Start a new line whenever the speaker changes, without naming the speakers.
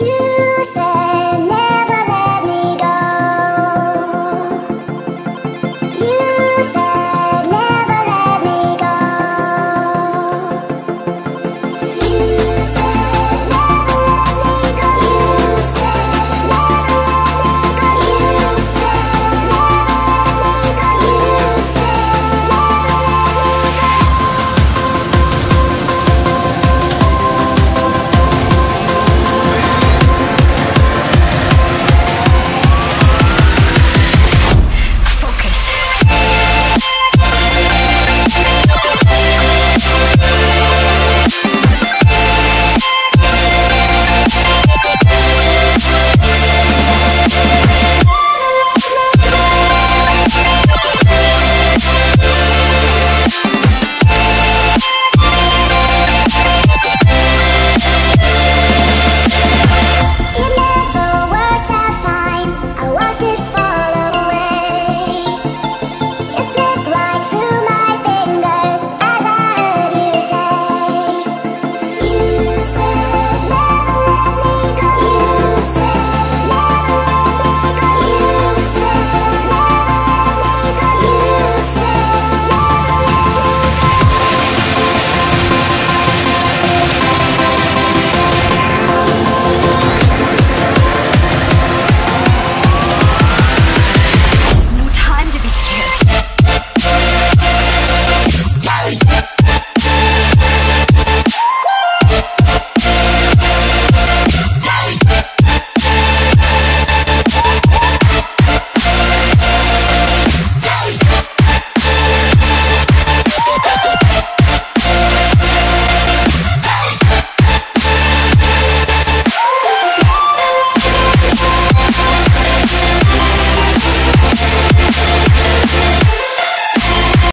You say